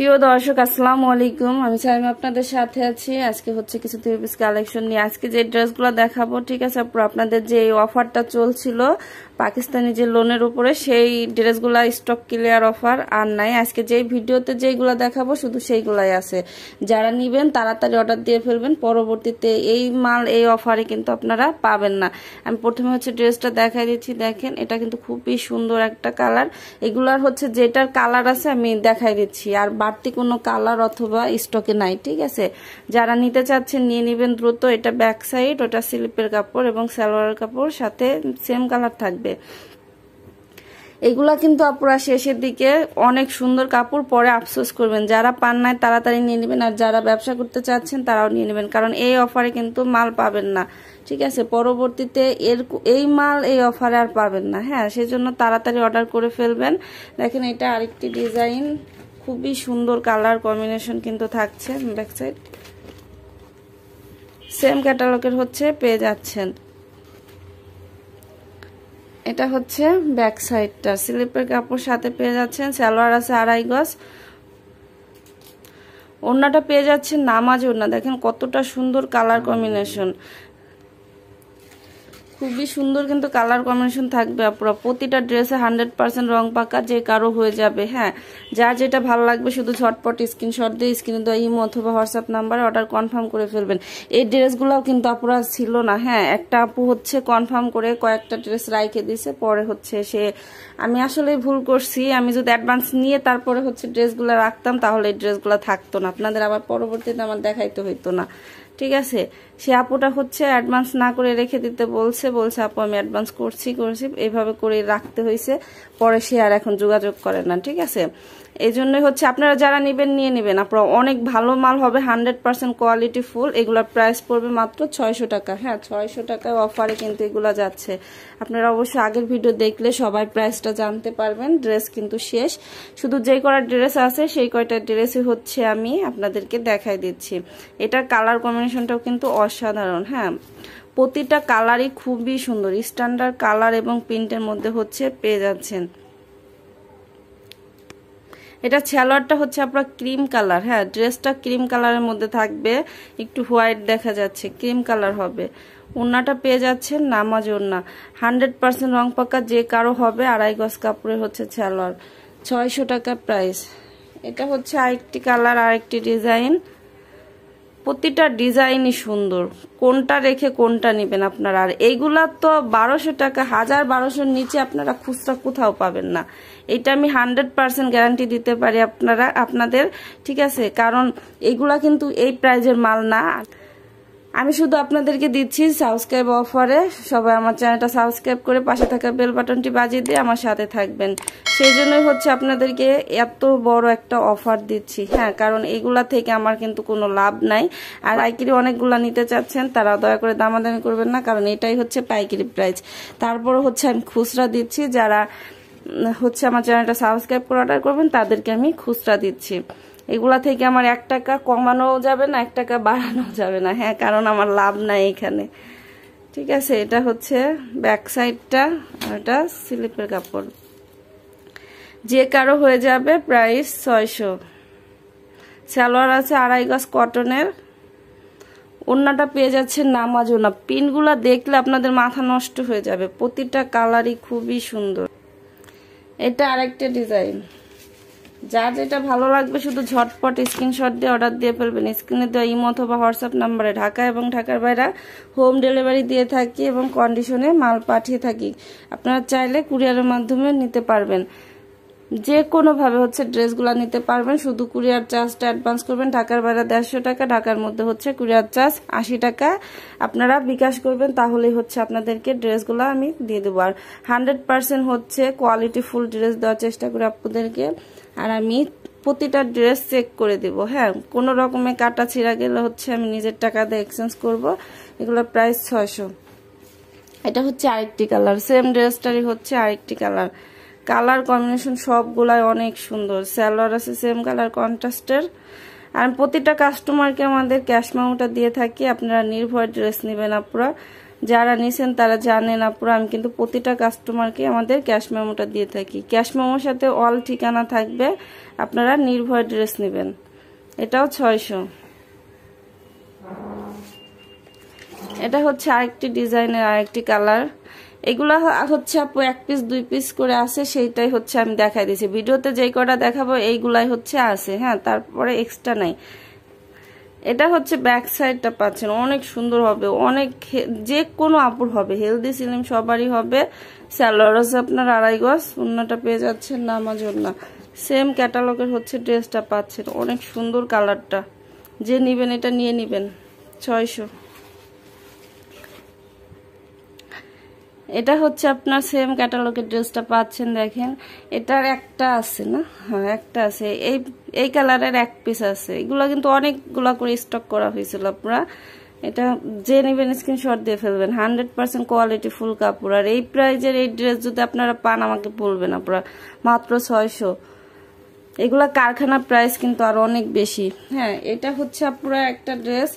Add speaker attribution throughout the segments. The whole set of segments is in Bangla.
Speaker 1: প্রিয় দর্শক, আসসালামু আলাইকুম। আমি সাইম আপনাদের সাথে আছি। আজকে হচ্ছে কিছু থ্রি পিস কালেকশন নিয়ে। আজকে যে ড্রেসগুলো দেখাবো, ঠিক আছে আপনাদের যে অফারটা চলছিল পাকিস্তানি যে লোনের উপরে, সেই ড্রেসগুলা স্টক ক্লিয়ার অফার আর নাই। আজকে যেই ভিডিওতে যেইগুলো দেখাবো, শুধু সেইগুলাই আছে। যারা নিবেন, তাড়াতাড়ি অর্ডার দিয়ে ফেলবেন। পরবর্তীতে এই মাল, এই অফারে কিন্তু আপনারা পাবেন না। আমি প্রথমে হচ্ছে ড্রেসটা দেখাই দিচ্ছি। দেখেন, এটা কিন্তু খুবই সুন্দর একটা কালার। এগুলার হচ্ছে যেটার কালার আছে, আমি দেখাই দিচ্ছি। আর বাড়তি কোনো কালার অথবা স্টকে নাই, ঠিক আছে? যারা নিতে চাচ্ছেন, নিয়ে নেবেন দ্রুত। এটা ব্যাক সাইড ওটা স্লিপের কাপড় এবং সালোয়ারের কাপড়, সাথে সেম কালার থাকবে। এগুলা কিন্তু আপনারা শেষের দিকে অনেক সুন্দর কাপড় পরে আফসোস করবেন। যারা পান নাই, তাড়াতাড়ি নিয়ে নেবেন। আর যারা ব্যবসা করতে চাচ্ছেন, তারাও নিয়ে নেবেন। কারণ এই অফারে কিন্তু মাল পাবেন না, ঠিক আছে? পরবর্তীতে এর এই মাল এই অফারে আর পাবেন না হ্যাঁ? সেই জন্য তাড়াতাড়ি অর্ডার করে ফেলবেন। দেখেন এটা আরেকটি ডিজাইন খুবই সুন্দর কালার কম্বিনেশন কিন্তু থাকছে ব্যাক সাইড সেম ক্যাটালগের হচ্ছে, পেয়ে যাচ্ছেন। এটা হচ্ছে ব্যাক সাইডটা স্লিপের কাপড় সাথে পেয়ে যাচ্ছেন, সালোয়ার আছে আড়াই গজ। ওড়নাটা পেয়ে যাচ্ছেন নামাজ ওড়না। দেখেন কতটা সুন্দর কালার কম্বিনেশন খুবই সুন্দর কিন্তু কালার কম্বিনেশন থাকবে আপনারা প্রতিটা ড্রেসে হান্ড্রেড পার্সেন্ট রং পাকা, যে কারও হয়ে যাবে হ্যাঁ। যার যেটা ভালো লাগবে শুধু ঝটপট স্ক্রিনশট দিয়ে স্ক্রিনে দেওয়া ইমো অথবা হোয়াটসঅ্যাপ নাম্বারে অর্ডার কনফার্ম করে ফেলবেন। এই ড্রেসগুলোও কিন্তু আপনারা ছিল না হ্যাঁ। একটা আপু হচ্ছে কনফার্ম করে কয়েকটা ড্রেস রাইখে দিছে পরে হচ্ছে সে, আমি আসলে ভুল করছি, আমি যদি অ্যাডভান্স নিয়ে তারপরে হচ্ছে ড্রেসগুলো রাখতাম, তাহলে এই ড্রেসগুলো থাকতো না। আপনাদের আবার পরবর্তীতে আমার দেখাইতে হইতো না। ঠিক আছে? সে আপুটা হচ্ছে অ্যাডভান্স না করে রেখে দিতে বলছে বলছে, আপু, আমি অ্যাডভান্স করছি করছি। এইভাবে করে রাখতে হয়েছে পরে সে আর এখন যোগাযোগ করে না, ঠিক আছে? এই জন্যই হচ্ছে আপনারা যারা নেবেন, নিয়ে নেবেন। আপনারা অনেক ভালো মাল হবে হান্ড্রেড পার্সেন্ট কোয়ালিটি ফুল। এগুলোর প্রাইস পড়বে মাত্র ছয়শো টাকা। হ্যাঁ ছয়শো টাকায় অফারে কিন্তু এগুলো যাচ্ছে। আপনারা অবশ্যই আগের ভিডিও দেখলে সবাই প্রাইসটা জানতে পারবেন। ড্রেস কিন্তু শেষ। শুধু যেই কটা ড্রেস আছে, সেই কয়টা ড্রেসই হচ্ছে আমি আপনাদেরকে দেখাই দিচ্ছি। এটার কালার কম্বিনেশনটাও কিন্তু অসাধারণ হ্যাঁ। প্রতিটা কালারই খুবই সুন্দর। স্ট্যান্ডার্ড কালার এবং প্রিন্টের মধ্যে হচ্ছে পেয়ে যাচ্ছেন। এটা সালোয়ারটা হচ্ছে আপনার ক্রিম কালার হ্যাঁ। ড্রেসটা ক্রিম কালারের মধ্যে থাকবে। একটু হোয়াইট দেখা যাচ্ছে, ক্রিম কালার হবে। ওড়নাটা পেয়ে যাচ্ছেন নামাজ ওড়না। হান্ড্রেড পার্সেন্ট রং পাকা যে কারও হবে আড়াই গজ কাপড়ে হচ্ছে সালোয়ার। ছয়শো টাকা প্রাইস। এটা হচ্ছে আরেকটি কালার, আরেকটি ডিজাইন। প্রতিটা ডিজাইনই সুন্দর। কোনটা রেখে কোনটা নেবেন আপনারা? আর এইগুলা তো বারোশো টাকা, হাজার বারোশোর নিচে আপনারা খুচরা কোথাও পাবেন না। এটা আমি হান্ড্রেড পার্সেন্ট গ্যারান্টি দিতে পারি আপনারা, আপনাদের, ঠিক আছে? কারণ এইগুলা কিন্তু এই প্রাইজের মাল না। আমি শুধু আপনাদেরকে দিচ্ছি সাবস্ক্রাইব অফারে। সবাই আমার চ্যানেলটা সাবস্ক্রাইব করে পাশে থাকা বেল বাটনটি বাজিয়ে দিয়ে আমার সাথে থাকবেন। সেই জন্যই হচ্ছে আপনাদেরকে এত বড় একটা অফার দিচ্ছি। হ্যাঁ কারণ এগুলা থেকে আমার কিন্তু কোনো লাভ নাই। আর পাইকারি অনেকগুলা নিতে চাচ্ছেন তারা দয়া করে দামাদামি করবেন না, কারণ এটাই হচ্ছে পাইকারি প্রাইস। তারপরে হচ্ছে আমি খুচরা দিচ্ছি। যারা হচ্ছে আমার চ্যানেলটা সাবস্ক্রাইব করে অর্ডার করবেন, তাদেরকে আমি খুচরা দিচ্ছি। এগুলা থেকে আমার এক টাকা কমানো যাবে না, এক টাকা বাড়ানো যাবে না। হ্যাঁ কারণ আমার লাভ নাই এখানে। ঠিক আছে, এটা হচ্ছে ব্যাক সাইডটা এটা স্লিপের কাপড়। যে কারও হয়ে যাবে প্রাইস ছয়শো। সালোয়ার আছে আড়াই গাছ কটনের ওড়নাটা পেয়ে যাচ্ছে নামাজ ওনা পিনগুলা দেখলে আপনাদের মাথা নষ্ট হয়ে যাবে। প্রতিটা কালারই খুবই সুন্দর। এটা আরেকটা ডিজাইন যার যেটা ভালো লাগবে, শুধু ঝটপট স্ক্রিনশট দিয়ে অর্ডার দিয়ে ফেলবেন। স্ক্রিনে দেওয়া ইমো অথবা হোয়াটসঅ্যাপ নাম্বারে ঢাকা এবং ঢাকার বাইরে হোম ডেলিভারি দিয়ে থাকি এবং কন্ডিশনে মাল পাঠিয়ে থাকি। আপনারা চাইলে কুরিয়ারের মাধ্যমে নিতে পারবেন। যে কোনোভাবে হচ্ছে ড্রেসগুলো নিতে পারবেন, শুধু কুরিয়ার চার্জটা অ্যাডভান্স করবেন। ঢাকার বাইরে দেড়শো টাকা, ঢাকার মধ্যে হচ্ছে কুরিয়ার চার্জ আশি টাকা। আপনারা বিকাশ করবেন, তাহলেই হচ্ছে আপনাদেরকে ড্রেসগুলো আমি দিয়ে দেবো। আর হান্ড্রেড পার্সেন্ট হচ্ছে কোয়ালিটি ফুল ড্রেস দেওয়ার চেষ্টা করি আপনাদেরকে। আর আমি প্রতিটা ড্রেস চেক করে দেব হ্যাঁ? কোনো রকমের কাটা ছিঁড়া গেলে হচ্ছে আমি নিজের টাকা দিয়ে এক্সচেঞ্জ করব। এগুলোর প্রাইস ছয়শো। এটা হচ্ছে আরেকটি কালার সেম ড্রেসটারই হচ্ছে আরেকটি কালার কালার কম্বিনেশন সবগুলাই অনেক সুন্দর। স্যালোয়ার আছে সেম কালার কন্ট্রাস্টের আর প্রতিটা কাস্টমারকে আমাদের ক্যাশ মাউটা দিয়ে থাকি, আপনারা নির্ভয় ড্রেস নেবেন আপনারা যারা নিছেন তারা জানেন আপুরা, আমি কিন্তু প্রতিটা কাস্টমারকে আমাদের ক্যাশ মেমোটা দিয়ে থাকি। ক্যাশ মেমোর সাথে অল ঠিকানা থাকবে, আপনারা নির্ভয় ড্রেস নেবেন। এটাও ছয়শো। এটা হচ্ছে আরেকটি ডিজাইনের আরেকটি কালার এগুলা হচ্ছে আপু, এক পিস দুই পিস করে আছে, সেইটাই হচ্ছে আমি দেখাই দিয়েছি। ভিডিওতে যেই কটা দেখাবো, এইগুলাই হচ্ছে আছে হ্যাঁ তারপরে এক্সট্রা নাই। এটা হচ্ছে ব্যাক সাইডটা পাচ্ছেন, অনেক সুন্দর হবে, অনেক যে কোনো আপুর হবে হেলদি সিলিম সবারই হবে। স্যালোয়ারস আপনার আড়াই গজ অন্যটা পেয়ে যাচ্ছেন নামাজ জন্য। সেম ক্যাটালগের হচ্ছে ড্রেসটা পাচ্ছেন, অনেক সুন্দর কালারটা যে নিবেন, এটা নিয়ে নিবেন, ছয়শো। এটা হচ্ছে আপনার সেম ক্যাটালগের ড্রেসটা পাচ্ছেন দেখেন। এটার একটা আছে না? হ্যাঁ একটা আছে। এই এই কালারের এক পিস আছে। এগুলো কিন্তু অনেকগুলো করে স্টক করা হয়েছিল আপনারা। এটা যে নেবেন স্ক্রিনশট দিয়ে ফেলবেন। হান্ড্রেড পার্সেন্ট কোয়ালিটি ফুল কাপড়। আর এই প্রাইজের এই ড্রেস যদি আপনারা পান, আমাকে বলবেন আপনারা। মাত্র ছয়শো। এগুলা কারখানা প্রাইস কিন্তু আরও অনেক বেশি। হ্যাঁ এটা হচ্ছে আপনারা একটা ড্রেস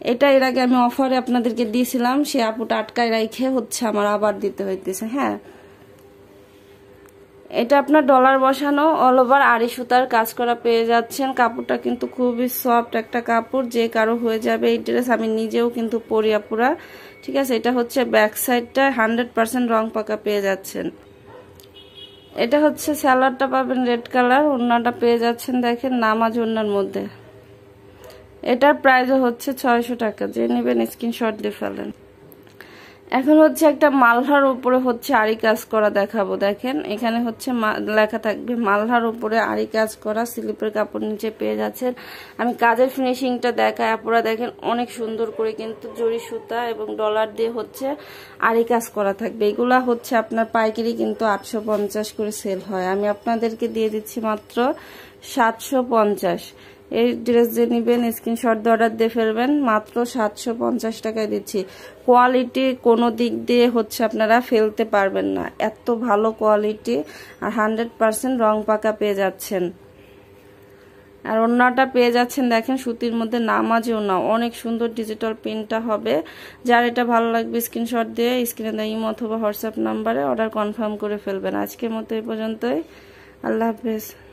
Speaker 1: এটা এর আগে আমি অফারে আপনাদেরকে দিয়েছিলাম, সে আপুটা আটকায় রাইখে হচ্ছে আমার আবার দিতে হইতেছে হ্যাঁ। এটা আপনার ডলার বসানো অল ওভার আড়ি সুতার কাজ করা পেয়ে যাচ্ছেন। কাপড়টা কিন্তু খুবই সফট একটা কাপড়, যে কারও হয়ে যাবে এই ড্রেস আমি নিজেও কিন্তু পরি আপুরা। ঠিক আছে, এটা হচ্ছে ব্যাক সাইডটা হান্ড্রেড পার্সেন্ট রং পাকা পেয়ে যাচ্ছেন। এটা হচ্ছে স্যালাডটা পাবেন রেড কালার ওনাটা পেয়ে যাচ্ছেন, দেখেন, নামাজ ওনার মধ্যে। এটার প্রাইসও হচ্ছে ছয়শো টাকা। যে নেবেন স্ক্রিনশট দিয়ে ফেলেন। এখন হচ্ছে একটা মালহার উপরে হচ্ছে আড়ি কাজ করা দেখাবো, দেখেন। এখানে হচ্ছে লেখা থাকবে, মালহার উপরে আড়ি কাজ করা, স্লিপের কাপড় নিচে পেয়ে যাচ্ছেন। আমি কাজের ফিনিশিংটা দেখাই আপনারা দেখেন অনেক সুন্দর করে কিন্তু জরি সুতা এবং ডলার দিয়ে হচ্ছে আড়ি কাজ করা থাকবে। এগুলা হচ্ছে আপনার পাইকারি কিন্তু আটশো পঞ্চাশ করে সেল হয়। আমি আপনাদেরকে দিয়ে দিচ্ছি মাত্র সাতশো পঞ্চাশ। এই ড্রেস যে নেবেন, স্ক্রিনশট দিয়ে অর্ডার দিয়ে ফেলবেন, মাত্র সাতশো পঞ্চাশ টাকায় দিচ্ছি। কোয়ালিটি কোনো দিক দিয়ে হচ্ছে আপনারা ফেলতে পারবেন না। এত ভালো কোয়ালিটি আর হান্ড্রেড পারসেন্ট রং পাকা পেয়ে যাচ্ছেন। আর অন্যটা পেয়ে যাচ্ছেন, দেখেন, সুতির মধ্যে নামাজেও না। অনেক সুন্দর ডিজিটাল প্রিন্টটা হবে। যার এটা ভালো লাগবে, স্ক্রিনশট দিয়ে, স্ক্রিনে দেয় ইম অথবা হোয়াটসঅ্যাপ নাম্বারে অর্ডার কনফার্ম করে ফেলবেন। আজকের মতো এই পর্যন্তই। আল্লাহ হাফেজ।